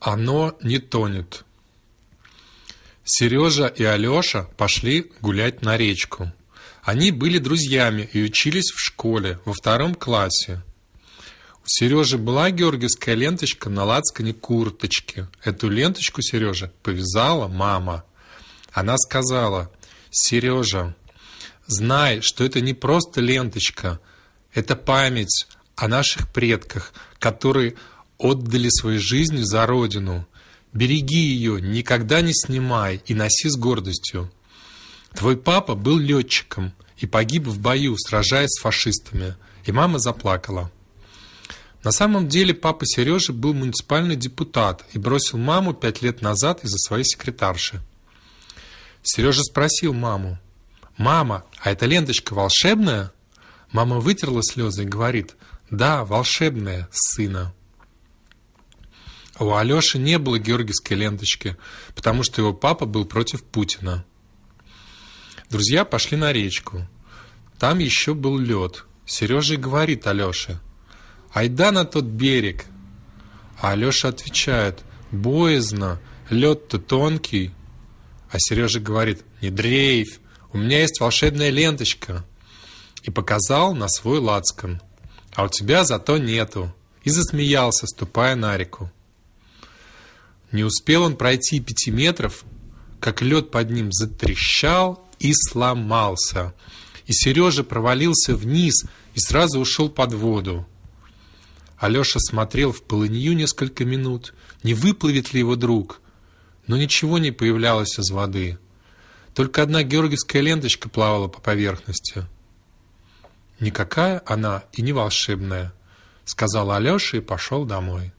Оно не тонет. Сережа и Алеша пошли гулять на речку. Они были друзьями и учились в школе во втором классе. У Сережи была георгиевская ленточка на лацкане курточки. Эту ленточку Сережа повязала мама. Она сказала, Сережа, знай, что это не просто ленточка, это память о наших предках, которые отдали свои жизни за Родину. Береги ее, никогда не снимай и носи с гордостью. Твой папа был летчиком и погиб в бою, сражаясь с фашистами. И мама заплакала. На самом деле папа Сережи был муниципальный депутат и бросил маму пять лет назад из-за своей секретарши. Сережа спросил маму, «Мама, а эта ленточка волшебная?» Мама вытерла слезы и говорит, «Да, волшебная, сына». У Алёши не было георгиевской ленточки, потому что его папа был против Путина. Друзья пошли на речку. Там еще был лед. Сережа говорит Алёше, «Айда на тот берег». А Алёша отвечает, «Боязно, лед-то тонкий». А Сережа говорит, «Не дрейф, у меня есть волшебная ленточка». И показал на свой лацкан. «А у тебя зато нету». И засмеялся, ступая на реку. Не успел он пройти пяти метров, как лед под ним затрещал и сломался. И Сережа провалился вниз и сразу ушел под воду. Алеша смотрел в полынью несколько минут, не выплывет ли его друг, но ничего не появлялось из воды. Только одна георгиевская ленточка плавала по поверхности. «Никакая она и не волшебная», — сказал Алеша и пошел домой.